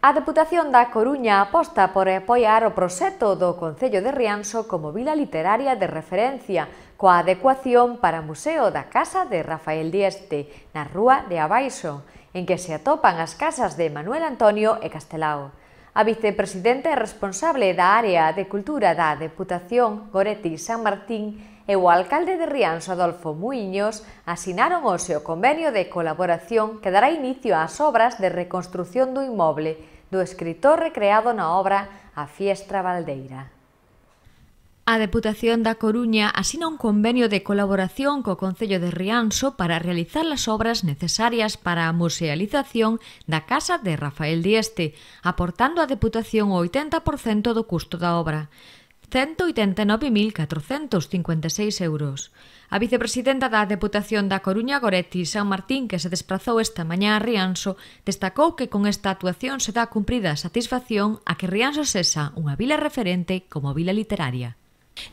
A Deputación da Coruña aposta por apoiar o proxecto do Concello de Rianxo como vila literaria de referencia, coa adecuación para o Museo da Casa de Rafael Dieste, na Rúa de Abaixo, en que se atopan as casas de Manuel Antonio e Castelao. A vicepresidenta responsable da área de cultura da Deputación, Goretti San Martín, e o alcalde de Rianxo Adolfo Muiños asinaron hoxe o convenio de colaboración que dará inicio ás obras de reconstrucción do inmoble do escritor recreado na obra A Fiestra Valdeira. A Deputación da Coruña asina un convenio de colaboración co Concello de Rianxo para realizar as obras necesarias para a musealización da casa de Rafael Dieste, aportando á Deputación o 80% do custo da obra. 189.456 euros. A vicepresidenta da Deputación da Coruña Goretti San Martín, que se desplazou esta mañá a Rianxo, destacou que con esta actuación se dá cumprida a satisfacción a que Rianxo sexa unha vila referente como vila literaria.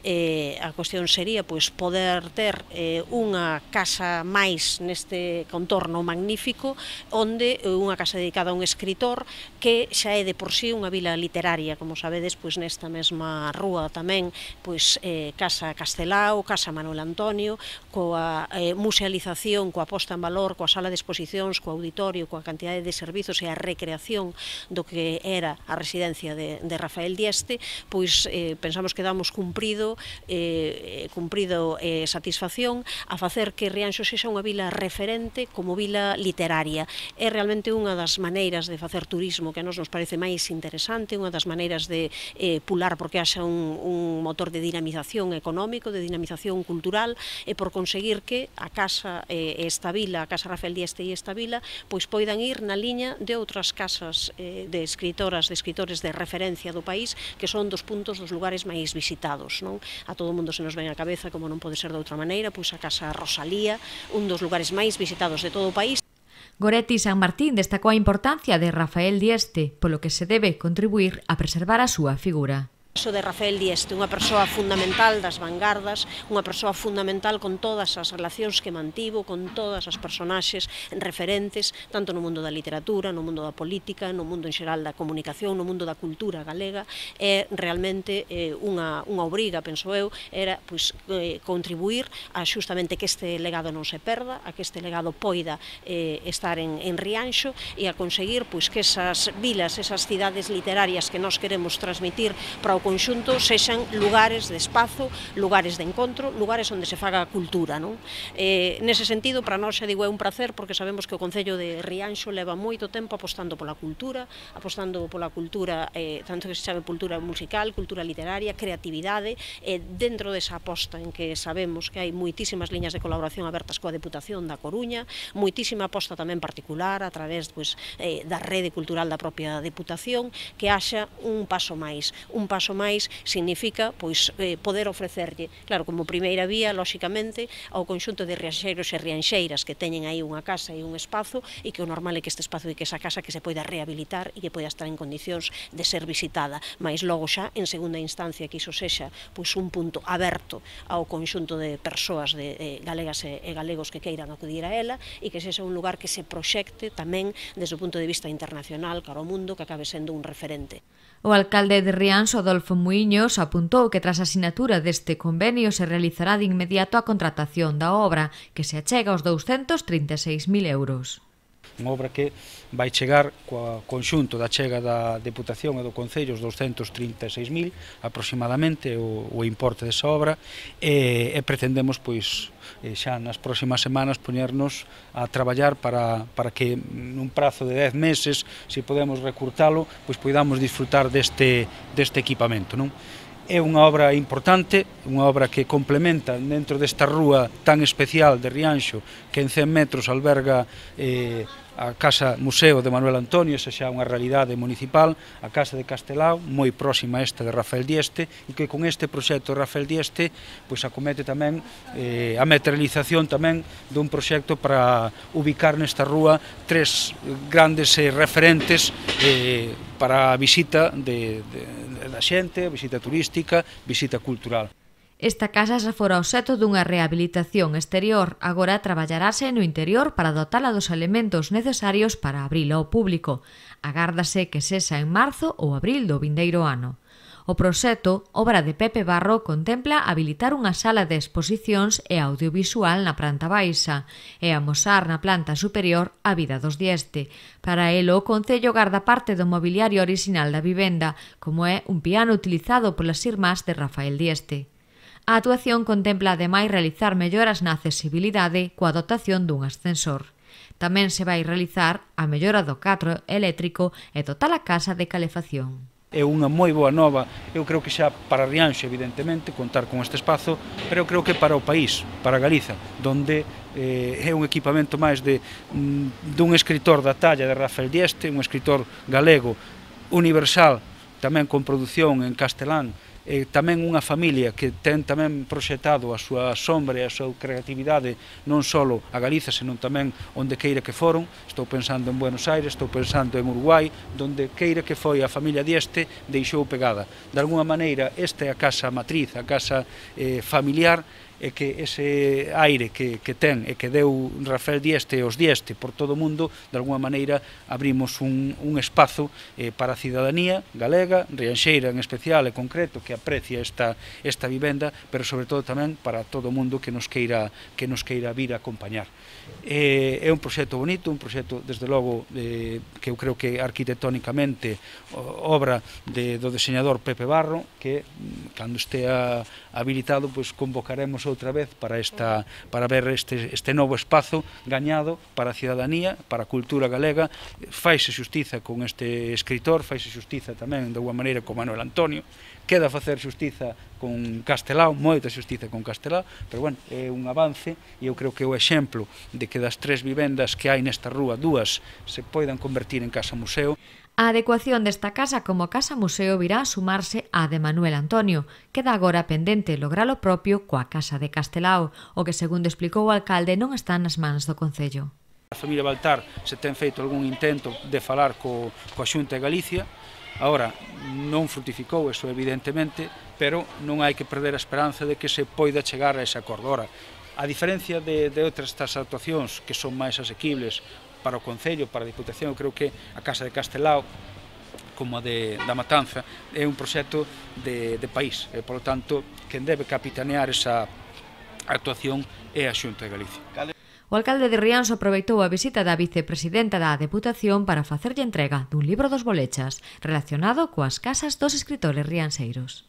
Eh, a cuestión sería pois poder ter eh, unha casa máis neste contorno magnífico onde eh, unha casa dedicada a un escritor que xa é de por sí unha vila literaria, como sabedes, pois nesta mesma rúa tamén, pois eh, Casa Castelao, Casa Manuel Antonio, coa eh, musealización, coa posta en valor, coa sala de exposicións, coa auditorio, coa cantidade de servizos e a recreación do que era a residencia de, de Rafael Dieste, pois eh, pensamos que damos cumprir cumprido eh, eh, cumprido eh, satisfacción a facer que Rianxo sexa unha vila referente como vila literaria. É realmente unha das maneiras de facer turismo que a nos nos parece máis interesante, unha das maneiras de eh, pular porque haxa un, un motor de dinamización económico, de dinamización cultural e por conseguir que a casa eh, esta vila, a Casa Rafael Dieste e esta vila, pois poidan ir na liña de outras casas eh, de escritoras, de escritores de referencia do país que son dos puntos dos lugares máis visitados non? A todo o mundo se nos ven a cabeza, como non pode ser de outra maneira, pois a Casa Rosalía, un dos lugares máis visitados de todo o país. Goretti San Martín destacou a importancia de Rafael Dieste, polo que se debe contribuir a preservar a súa figura caso de Rafael Dieste, unha persoa fundamental das vanguardas, unha persoa fundamental con todas as relacións que mantivo, con todas as personaxes referentes, tanto no mundo da literatura, no mundo da política, no mundo en xeral da comunicación, no mundo da cultura galega, é realmente eh, unha, unha obriga, penso eu, era pois, eh, contribuir a xustamente que este legado non se perda, a que este legado poida eh, estar en, en Rianxo e a conseguir pois, que esas vilas, esas cidades literarias que nós queremos transmitir para o conxunto sexan lugares de espazo, lugares de encontro, lugares onde se faga cultura, non? Eh, nese sentido, para nós, xa digo, é un placer porque sabemos que o Concello de Rianxo leva moito tempo apostando pola cultura, apostando pola cultura, eh, tanto que se chame cultura musical, cultura literaria, creatividade, eh, dentro desa aposta en que sabemos que hai moitísimas liñas de colaboración abertas coa Deputación da Coruña, moitísima aposta tamén particular a través pois, eh, da rede cultural da propia Deputación, que haxa un paso máis, un paso máis significa pois eh, poder ofrecerlle, claro, como primeira vía, lóxicamente, ao conxunto de rianxeiros e rianxeiras que teñen aí unha casa e un espazo e que o normal é que este espazo e que esa casa que se poida rehabilitar e que poida estar en condicións de ser visitada, mas logo xa en segunda instancia que iso sexa pois un punto aberto ao conxunto de persoas de de galegas e, e galegos que queiran acudir a ela e que sexa un lugar que se proxecte tamén desde o punto de vista internacional cara ao mundo que acabe sendo un referente. O alcalde de Rianxo, Adolfo Muiños apuntou que tras a sinatura deste convenio se realizará de inmediato a contratación da obra, que se achega aos 236.000 euros unha obra que vai chegar coa conxunto da chega da Deputación e do Concello os 236.000 aproximadamente o, o importe desa obra e, e pretendemos pois eh, xa nas próximas semanas poñernos a traballar para, para que nun prazo de 10 meses se podemos recurtalo pois podamos disfrutar deste, deste equipamento non? é unha obra importante, unha obra que complementa dentro desta rúa tan especial de Rianxo, que en 100 metros alberga eh, a Casa Museo de Manuel Antonio, esa xa unha realidade municipal, a Casa de Castelao, moi próxima a esta de Rafael Dieste, e que con este proxecto de Rafael Dieste pois acomete tamén eh, a materialización tamén dun proxecto para ubicar nesta rúa tres grandes eh, referentes eh, para a visita de, de, de, da xente, visita turística, visita cultural. Esta casa xa fora o seto dunha rehabilitación exterior, agora traballarase no interior para dotala dos elementos necesarios para abrila ao público. Agárdase que sexa en marzo ou abril do vindeiro ano. O proxecto, obra de Pepe Barro, contempla habilitar unha sala de exposicións e audiovisual na planta baixa e amosar na planta superior a vida dos dieste. Para elo, o Concello garda parte do mobiliario orixinal da vivenda, como é un piano utilizado polas irmás de Rafael Dieste. A actuación contempla ademais realizar melloras na accesibilidade coa dotación dun ascensor. Tamén se vai realizar a mellora do catro eléctrico e dotar a casa de calefacción. É unha moi boa nova, eu creo que xa para Rianxo, evidentemente, contar con este espazo, pero eu creo que para o país, para Galiza, donde eh, é un equipamento máis de, mm, dun escritor da talla de Rafael Dieste, un escritor galego universal, tamén con produción en castelán, eh, tamén unha familia que ten tamén proxetado a súa sombra e a súa creatividade non só a Galiza, senón tamén onde queira que foron. Estou pensando en Buenos Aires, estou pensando en Uruguai, donde queira que foi a familia dieste deixou pegada. De alguna maneira, esta é a casa matriz, a casa eh, familiar e que ese aire que, que ten e que deu Rafael Dieste e os Dieste por todo o mundo, de alguma maneira abrimos un, un espazo eh, para a cidadanía galega, rianxeira en especial e concreto, que aprecia esta, esta vivenda, pero sobre todo tamén para todo o mundo que nos queira, que nos queira vir a acompañar. Eh, é un proxecto bonito, un proxecto, desde logo, eh, que eu creo que arquitectónicamente obra de, do diseñador Pepe Barro, que mm, cando estea habilitado, pois convocaremos outra vez para esta para ver este este novo espazo gañado para a cidadanía, para a cultura galega, faise xustiza con este escritor, faise xustiza tamén de alguma maneira con Manuel Antonio, queda facer xustiza con Castelao, moita xustiza con Castelao, pero bueno, é un avance e eu creo que é o exemplo de que das tres vivendas que hai nesta rúa, dúas se poidan convertir en casa museo. A adecuación desta casa como casa museo virá a sumarse á de Manuel Antonio. Queda agora pendente lograr o propio coa Casa de Castelao, o que segundo explicou o alcalde non está nas mans do Concello. A familia Baltar se ten feito algún intento de falar co, coa Xunta de Galicia, Ahora, non frutificou eso evidentemente, pero non hai que perder a esperanza de que se poida chegar a ese acordo. Ora, a diferencia de, de outras estas actuacións que son máis asequibles para o Concello, para a Diputación, eu creo que a Casa de Castelao como a de, da Matanza é un proxecto de, de país e, polo tanto, quen debe capitanear esa actuación é a Xunta de Galicia. O alcalde de Rianxo aproveitou a visita da vicepresidenta da Deputación para facerlle entrega dun libro dos bolechas relacionado coas casas dos escritores rianseiros.